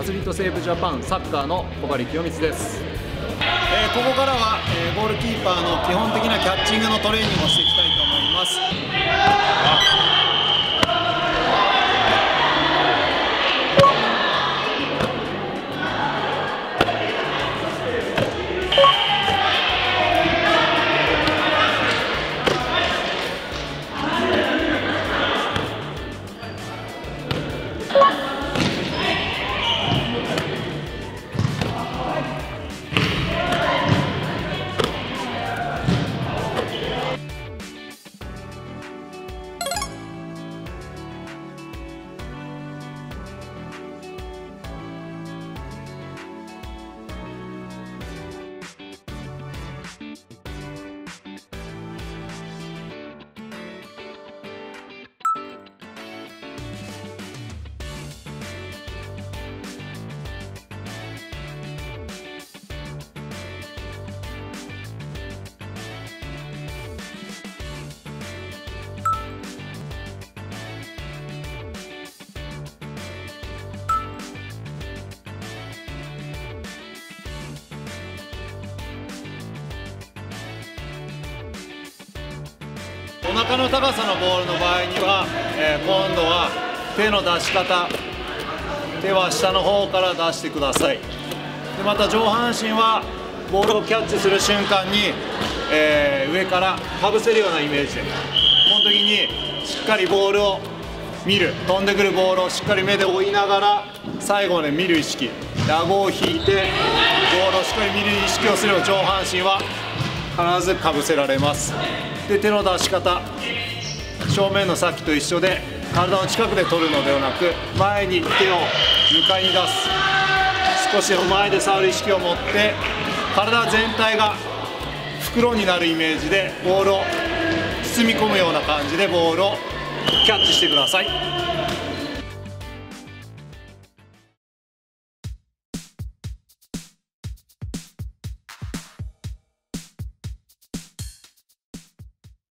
アスリートセーブジャパンサッカーの小針清光です。えーここからは、えーゴールキーパーの基本的なキャッチングのトレーニングをしていきたいと思いますお腹の高さのボールの場合には、えー今度は手の出し方手は下の方から出してください。でまた上半身はボールをキャッチする瞬間に、えー上からかぶせるようなイメージでこの時にしっかりボールを見る飛んでくるボールをしっかり目で追いながら最後まで見る意識。で顎を引いてボールをしっかり見る意識をすれば上半身は必ずかぶせられます。で手の出し方。正面のさっきと一緒で体の近くで取るのではなく前に手を床に出す。少し前で触る意識を持って体全体が袋になるイメージでボールを包み込むような感じでボールをキャッチしてください。